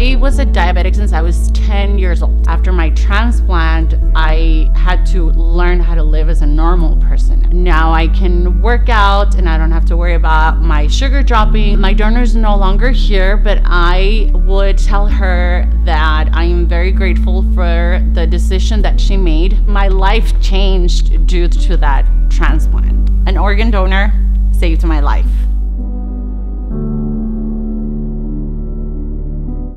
I was a diabetic since I was 10 years old. After my transplant, I had to learn how to live as a normal person. Now I can work out and I don't have to worry about my sugar dropping. My donor is no longer here, but I would tell her that I am very grateful for the decision that she made. My life changed due to that transplant. An organ donor saved my life.